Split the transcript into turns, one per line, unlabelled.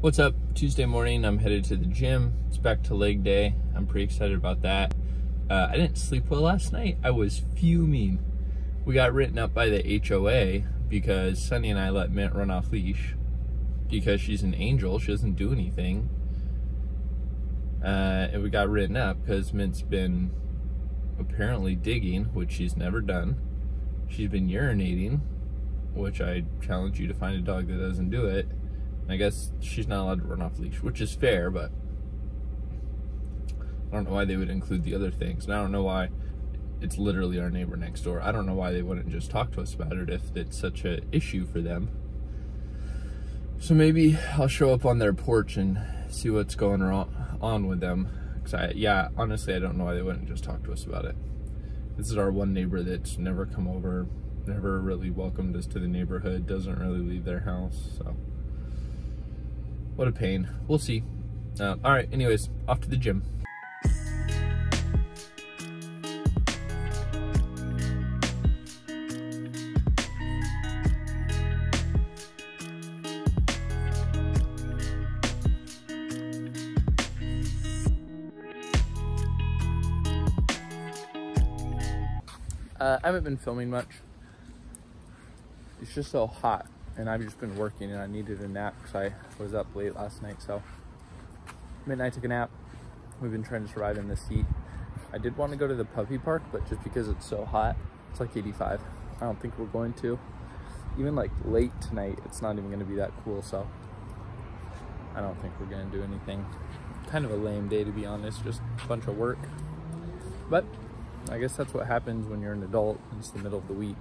What's up? Tuesday morning, I'm headed to the gym. It's back to leg day. I'm pretty excited about that. Uh, I didn't sleep well last night. I was fuming. We got written up by the HOA because Sunny and I let Mint run off leash because she's an angel. She doesn't do anything. Uh, and we got written up because Mint's been apparently digging, which she's never done. She's been urinating, which I challenge you to find a dog that doesn't do it I guess she's not allowed to run off leash, which is fair, but I don't know why they would include the other things. And I don't know why it's literally our neighbor next door. I don't know why they wouldn't just talk to us about it if it's such an issue for them. So maybe I'll show up on their porch and see what's going on with them. Cause I, yeah, honestly, I don't know why they wouldn't just talk to us about it. This is our one neighbor that's never come over, never really welcomed us to the neighborhood, doesn't really leave their house, so. What a pain. We'll see. Uh, all right, anyways, off to the gym. Uh, I haven't been filming much. It's just so hot and I've just been working and I needed a nap because I was up late last night. So midnight took a nap. We've been trying to survive in this heat. I did want to go to the puppy park, but just because it's so hot, it's like 85. I don't think we're going to. Even like late tonight, it's not even going to be that cool. So I don't think we're going to do anything. Kind of a lame day to be honest, just a bunch of work. But I guess that's what happens when you're an adult. It's the middle of the week.